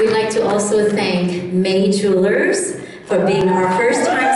We'd like to also thank May Jewelers for being our first time